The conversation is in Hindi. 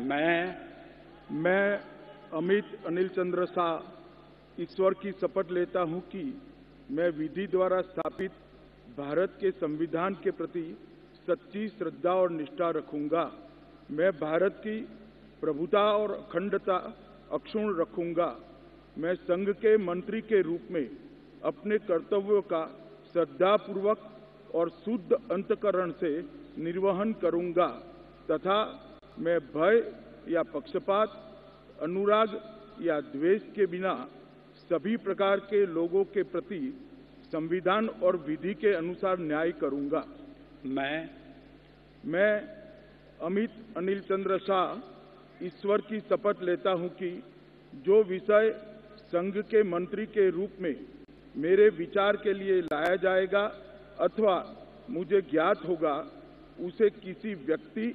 मैं मैं अमित अनिल चंद्र शाह ईश्वर की शपथ लेता हूँ कि मैं विधि द्वारा स्थापित भारत के संविधान के प्रति सच्ची श्रद्धा और निष्ठा रखूँगा। मैं भारत की प्रभुता और अखंडता अक्षुण रखूँगा। मैं संघ के मंत्री के रूप में अपने कर्तव्यों का श्रद्धापूर्वक और शुद्ध अंतकरण से निर्वहन करूँगा तथा मैं भय या पक्षपात अनुराग या द्वेष के बिना सभी प्रकार के लोगों के प्रति संविधान और विधि के अनुसार न्याय करूँगा। मैं मैं अमित अनिल चंद्र शाह ईश्वर की शपथ लेता हूँ कि जो विषय संघ के मंत्री के रूप में मेरे विचार के लिए लाया जाएगा अथवा मुझे ज्ञात होगा उसे किसी व्यक्ति